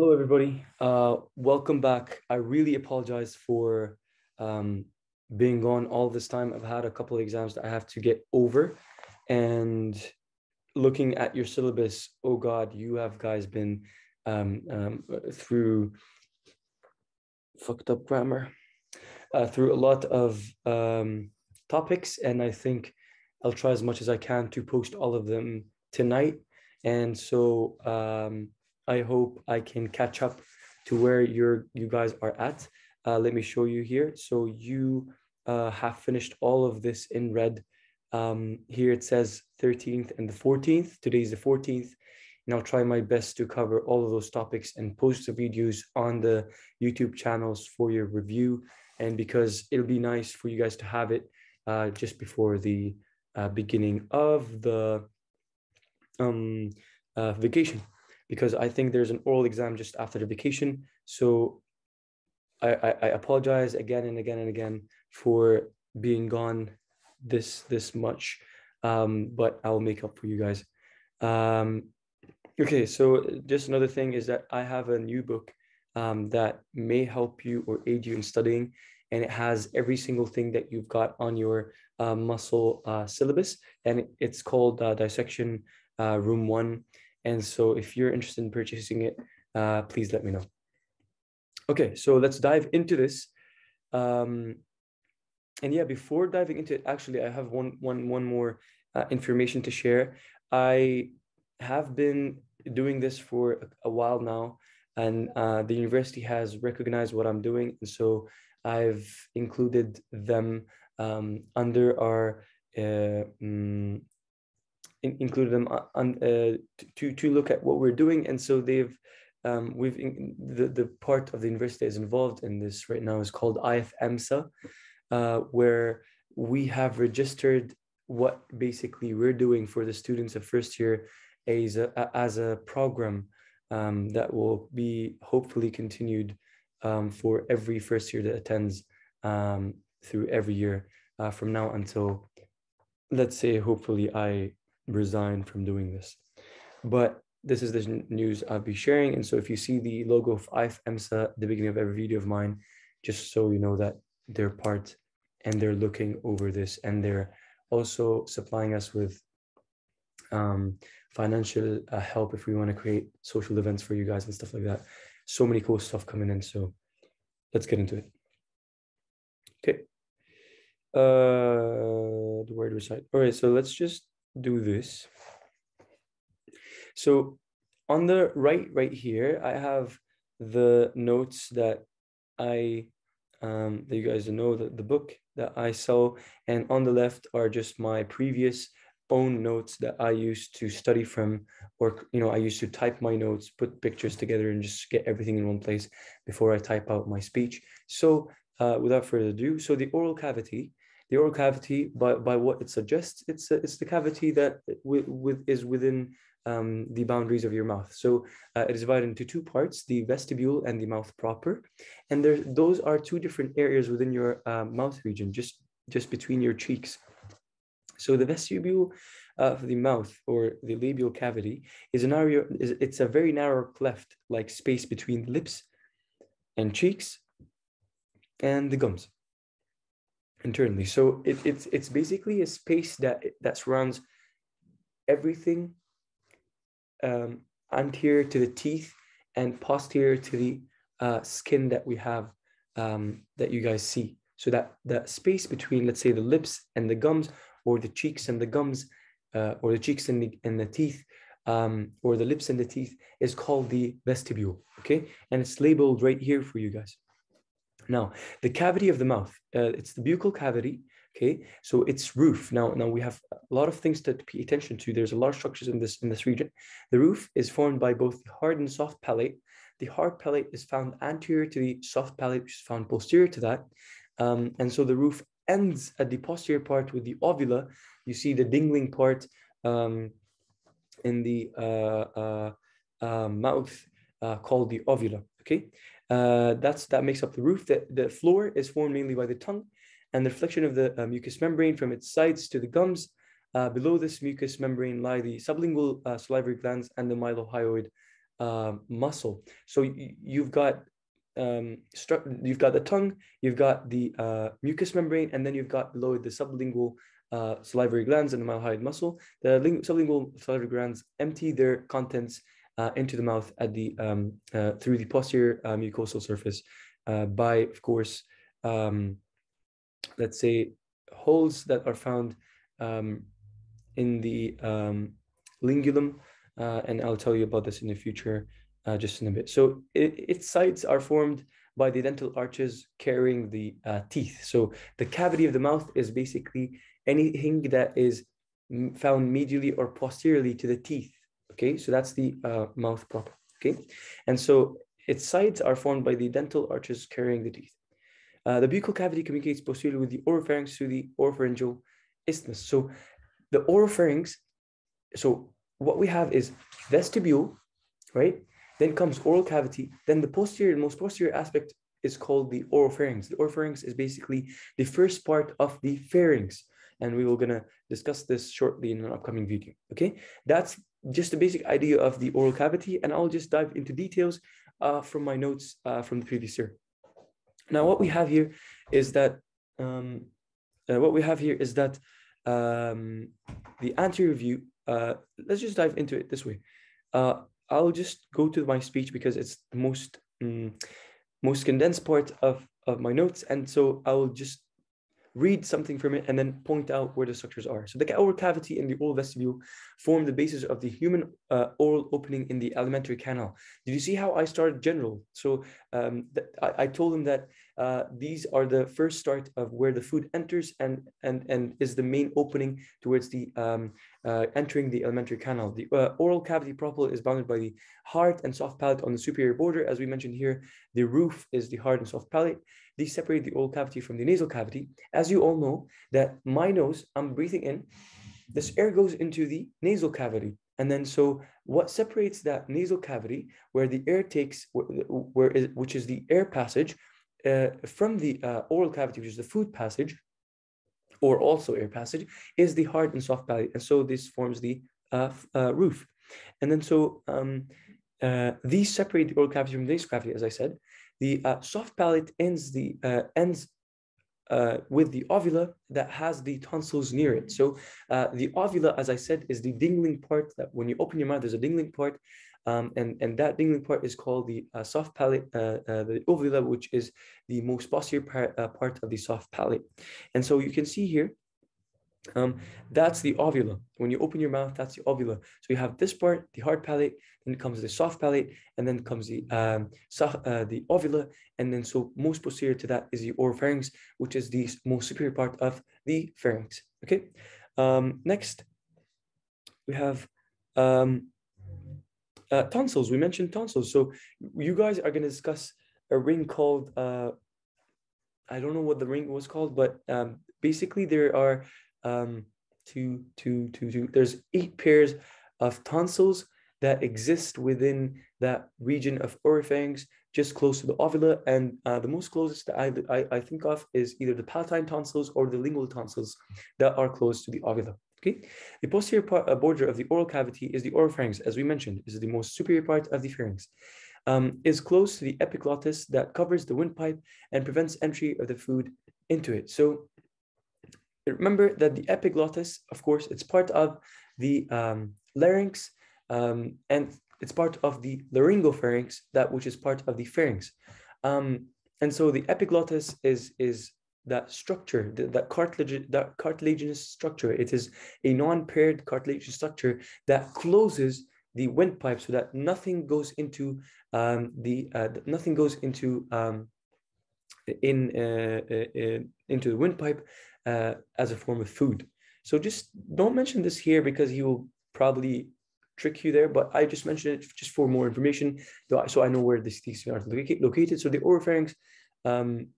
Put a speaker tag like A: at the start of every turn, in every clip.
A: Hello, everybody. Uh, welcome back. I really apologize for um, being gone all this time. I've had a couple of exams that I have to get over. And looking at your syllabus, oh God, you have guys been um, um, through fucked up grammar, uh, through a lot of um, topics. And I think I'll try as much as I can to post all of them tonight. And so, um, I hope I can catch up to where you're you guys are at. Uh, let me show you here. So you uh, have finished all of this in red. Um, here it says 13th and the 14th. Today is the 14th. And I'll try my best to cover all of those topics and post the videos on the YouTube channels for your review. And because it'll be nice for you guys to have it uh, just before the uh, beginning of the um, uh, vacation because I think there's an oral exam just after the vacation. So I, I, I apologize again and again and again for being gone this this much, um, but I'll make up for you guys. Um, okay, so just another thing is that I have a new book um, that may help you or aid you in studying, and it has every single thing that you've got on your uh, muscle uh, syllabus, and it's called uh, Dissection uh, Room One and so if you're interested in purchasing it, uh, please let me know. Okay, so let's dive into this. Um, and yeah, before diving into it, actually, I have one, one, one more uh, information to share. I have been doing this for a, while now, and uh, the university has recognized what I'm doing. And so I've included them um, under our uh, um, in, included them on, uh, to to look at what we're doing, and so they've um, we've in, the the part of the university is involved in this right now is called IFMSA, uh, where we have registered what basically we're doing for the students of first year as a, as a program um, that will be hopefully continued um, for every first year that attends um, through every year uh, from now until let's say hopefully I resign from doing this. But this is the news I'll be sharing. And so if you see the logo of IFMSA at the beginning of every video of mine, just so you know that they're part and they're looking over this and they're also supplying us with um, financial uh, help if we want to create social events for you guys and stuff like that. So many cool stuff coming in. So let's get into it. Okay. Uh, the word recite. All right. So let's just do this. So on the right, right here, I have the notes that I, um, that you guys know, the, the book that I saw. And on the left are just my previous own notes that I used to study from, or, you know, I used to type my notes, put pictures together and just get everything in one place before I type out my speech. So uh, without further ado, so the oral cavity the oral cavity, by, by what it suggests, it's, it's the cavity that with, with, is within um, the boundaries of your mouth. So uh, it is divided into two parts, the vestibule and the mouth proper. And there, those are two different areas within your uh, mouth region, just, just between your cheeks. So the vestibule of the mouth or the labial cavity is an area, is, it's a very narrow cleft, like space between lips and cheeks and the gums internally. So it, it's it's basically a space that that surrounds everything um, anterior to the teeth and posterior to the uh, skin that we have um, that you guys see. So that that space between, let's say, the lips and the gums, or the cheeks and the gums, uh, or the cheeks and the and the teeth, um, or the lips and the teeth, is called the vestibule. Okay, and it's labeled right here for you guys. Now, the cavity of the mouth, uh, it's the buccal cavity. Okay, so its roof. Now, now we have a lot of things to pay attention to. There's a lot of structures in this in this region. The roof is formed by both the hard and soft palate. The hard palate is found anterior to the soft palate, which is found posterior to that. Um, and so the roof ends at the posterior part with the uvula. You see the dingling part um, in the uh, uh, uh, mouth uh, called the uvula. Okay, uh, that's that makes up the roof. The, the floor is formed mainly by the tongue and the reflection of the uh, mucous membrane from its sides to the gums. Uh, below this mucous membrane lie the sublingual uh, salivary glands and the mylohyoid uh, muscle. So you've got um, you've got the tongue, you've got the uh, mucous membrane, and then you've got below the sublingual uh, salivary glands and the mylohyoid muscle. The ling- sublingual salivary glands empty their contents uh, into the mouth at the um, uh, through the posterior uh, mucosal surface uh, by, of course, um, let's say holes that are found um, in the um, lingulum, uh, and I'll tell you about this in the future uh, just in a bit. So it, its sides are formed by the dental arches carrying the teeth. So the cavity of the mouth is basically anything that is found medially or posteriorly to the teeth. Okay, so that's the uh, mouth proper. Okay, and so its sides are formed by the dental arches carrying the teeth. Uh, the buccal cavity communicates posteriorly with the oropharynx through the oropharyngeal isthmus. So the oropharynx, so what we have is vestibule, right? Then comes oral cavity. Then the posterior, most posterior aspect is called the oropharynx. The oropharynx is basically the first part of the pharynx. And we will gonna discuss this shortly in an upcoming video, okay? That's just a basic idea of the oral cavity, and I'll just dive into details uh, from my notes uh, from the previous year. Now, what we have here is that, um, uh, what we have here is that um, the anterior view, uh, let's just dive into it this way. Uh, I'll just go to my speech because it's the most um, most condensed part of, of my notes. And so I will just read something from it and then point out where the structures are. So the oral cavity and the oral vestibule form the basis of the human uh, oral opening in the alimentary canal. Did you see how I started general? So um, I, I, told them that uh, these are the first start of where the food enters and, and, and is the main opening towards the um, uh, entering the alimentary canal. The uh, oral cavity proper is bounded by the hard and soft palate on the superior border. As we mentioned here, the roof is the hard and soft palate. These separate the oral cavity from the nasal cavity. As you all know, that my nose, I'm breathing in, this air goes into the nasal cavity. And then so what separates that nasal cavity where the air takes, where, where is, which is the air passage uh, from the uh, oral cavity, which is the food passage, or also air passage, is the hard and soft palate. And so this forms the uh, uh roof. And then so um, uh, these separate the oral cavity from the nasal cavity, as I said. The uh, soft palate ends the uh, ends uh, with the uvula that has the tonsils near it. So uh, the uvula, as I said, is the dingling part that when you open your mouth, there's a dingling part. Um, and, and that dingling part is called the uh, soft palate, uh, the uvula, which is the most posterior part, part of the soft palate. And so you can see here um, that's the uvula. When you open your mouth, that's the uvula. So you have this part, the hard palate, then it comes the soft palate, and then comes the um, soft, uh, the uvula, and then so most posterior to that is the oropharynx, which is the most superior part of the pharynx. Okay. Um, next, we have um, uh, tonsils. We mentioned tonsils. So you guys are going to discuss a ring called uh, I don't know what the ring was called, but um, basically there are um, two, two, two, two. There's eight pairs of tonsils that exist within that region of oropharynx, just close to the uvula. And uh, the most closest that I, I, I, think of is either the palatine tonsils or the lingual tonsils that are close to the uvula. Okay, the posterior part, uh, border of the oral cavity is the oropharynx, as we mentioned, is the most superior part of the pharynx. Um, is close to the epiglottis that covers the windpipe and prevents entry of the food into it. So remember that the epiglottis, of course, it's part of the um, larynx um, and it's part of the laryngopharynx, that which is part of the pharynx. Um, and so the epiglottis is, is that structure, that, cartilage, that cartilaginous structure. It is a non-paired cartilaginous structure that closes the windpipe so that nothing goes into um, the uh, nothing goes into um, in uh, uh, uh into the windpipe uh, as a form of food. So just don't mention this here because he will probably trick you there, but I just mentioned it just for more information, so I know where these teeth are located. So the oropharynx um,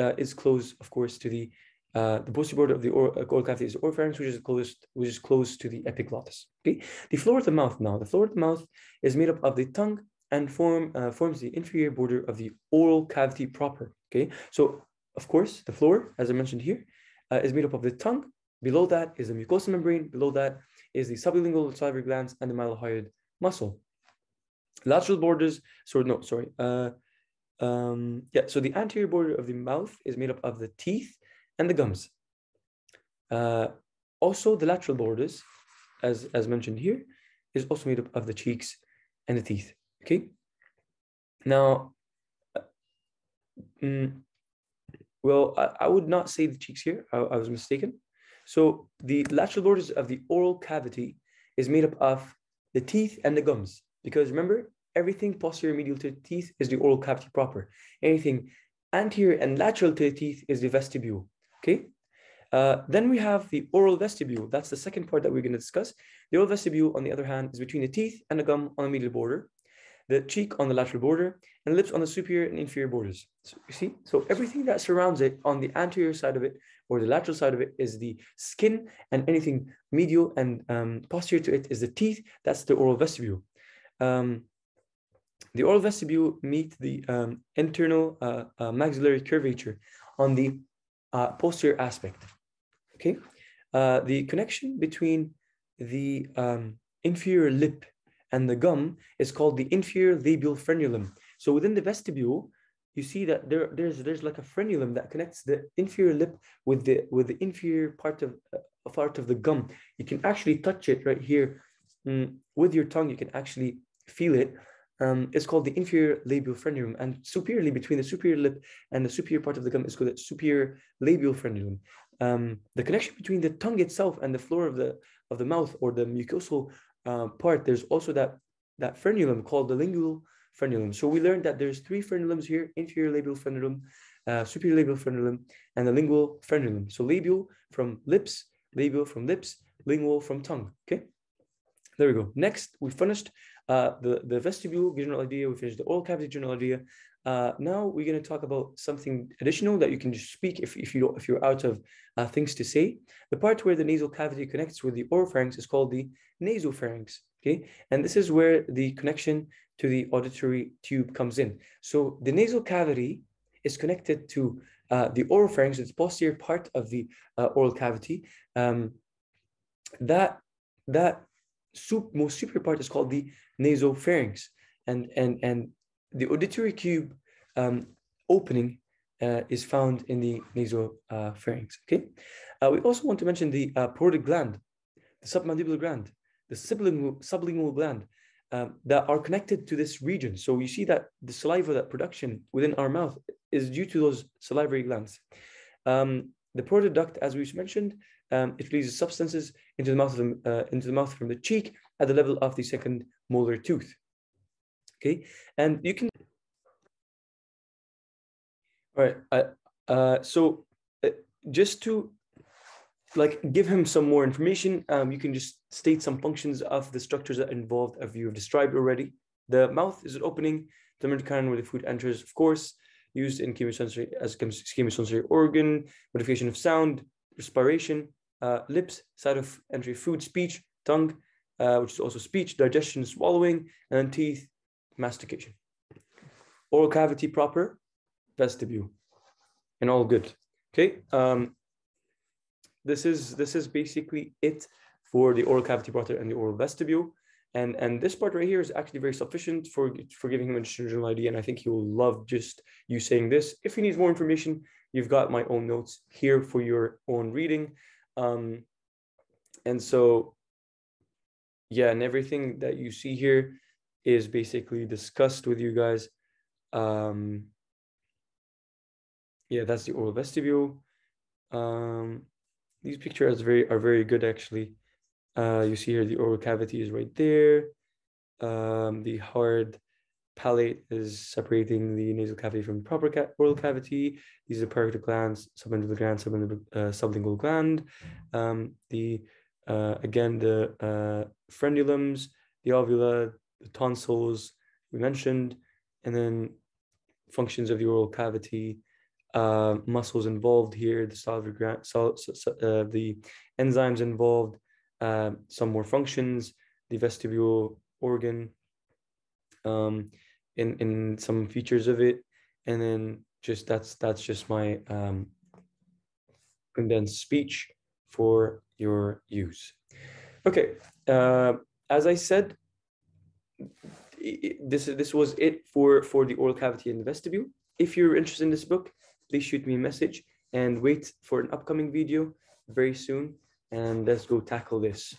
A: uh, is close, of course, to the uh, the posterior border of the oral, uh, cavity is oropharynx, which is close, which is close to the epiglottis. Okay, the floor of the mouth now. The floor of the mouth is made up of the tongue and form uh, forms the inferior border of the oral cavity proper. Okay, so of course the floor, as I mentioned here, uh, is made up of the tongue. Below that is the mucosal membrane. Below that is the sublingual salivary glands and the mylohyoid muscle. Lateral borders, sorry, no, sorry. Uh, um, yeah, so the anterior border of the mouth is made up of the teeth and the gums. Uh, also, the lateral borders, as, as mentioned here, is also made up of the cheeks and the teeth. Okay. Now, uh, mm, well, I, I, would not say the cheeks here. I, I was mistaken. So the lateral borders of the oral cavity is made up of the teeth and the gums. Because remember, everything posterior medial to the teeth is the oral cavity proper. Anything anterior and lateral to the teeth is the vestibule. Okay. Uh, then we have the oral vestibule. That's the second part that we're going to discuss. The oral vestibule, on the other hand, is between the teeth and the gum on the medial border, the cheek on the lateral border, and lips on the superior and inferior borders. So you see, so everything that surrounds it on the anterior side of it or the lateral side of it is the skin, and anything medial and um, posterior to it is the teeth. That's the oral vestibule. Um, the oral vestibule meet the um, internal uh, uh, maxillary curvature on the uh, posterior aspect. Okay, uh, the connection between the um, inferior lip and the gum is called the inferior labial frenulum. So within the vestibule, you see that there, there's there's like a frenulum that connects the inferior lip with the with the inferior part of uh, part of the gum. You can actually touch it right here mm, with your tongue. You can actually feel it. Um, it's called the inferior labial frenulum, and superiorly between the superior lip and the superior part of the gum is called the superior labial frenulum. Um, the connection between the tongue itself and the floor of the of the mouth or the mucosal uh, part, there's also that that frenulum called the lingual frenulum. So we learned that there's three frenulums here: inferior labial frenulum, uh, superior labial frenulum, and the lingual frenulum. So labial from lips, labial from lips, lingual from tongue. Okay, there we go. Next, we finished uh, the, the vestibule general idea, we finished the oral cavity general idea. Uh, now we're going to talk about something additional that you can just speak if, if, you if you're out of uh, things to say. The part where the nasal cavity connects with the oropharynx is called the nasopharynx. Okay, and this is where the connection to the auditory tube comes in. So the nasal cavity is connected to uh, the oropharynx, it's posterior part of the uh, oral cavity. Um, that that sup- most superior part is called the nasopharynx, and and and the auditory tube um, opening uh, is found in the nasopharynx. Okay, uh, we also want to mention the uh, parotid gland, the submandibular gland, the sublingual, sublingual gland um, that are connected to this region. So you see that the saliva that production within our mouth is due to those salivary glands. Um, the parotid duct, as we mentioned, um, it releases substances into the mouth of uh, into the mouth from the cheek at the level of the second molar tooth. Okay, and you can. All right. Uh, uh, so uh, just to like give him some more information, um, you can just state some functions of the structures that involved as you have described already. The mouth is an opening, the canal where the food enters, of course, used in chemosensory as chemosensory organ, modification of sound, respiration, uh, lips, side of entry food, speech, tongue, uh, which is also speech, digestion, swallowing, and teeth, mastication. Oral cavity proper, vestibule, and all good. Okay. Um, this is this is basically it for the oral cavity proper and the oral vestibule. And, and this part right here is actually very sufficient for, for giving him a general idea. And I think he will love just you saying this. If he needs more information, you've got my own notes here for your own reading. Um, and so yeah, and everything that you see here is basically discussed with you guys. Um, yeah, that's the oral vestibule. Um, these pictures are very are very good actually. Uh, you see here the oral cavity is right there. Um, the hard palate is separating the nasal cavity from the proper ca oral cavity. These are parotid glands, sublingual gland, sublingual, uh, sublingual gland. Um, the uh, again the uh, frenulums, the uvula, the tonsils we mentioned, and then functions of the oral cavity, uh, muscles involved here, the salivary gland, uh, the enzymes involved, uh, some more functions, the vestibule organ, um, in in some features of it, and then just that's that's just my um, condensed speech for your use. Okay, uh, as I said, this this was it for for the oral cavity and the vestibule. If you're interested in this book, please shoot me a message and wait for an upcoming video very soon. And let's go tackle this.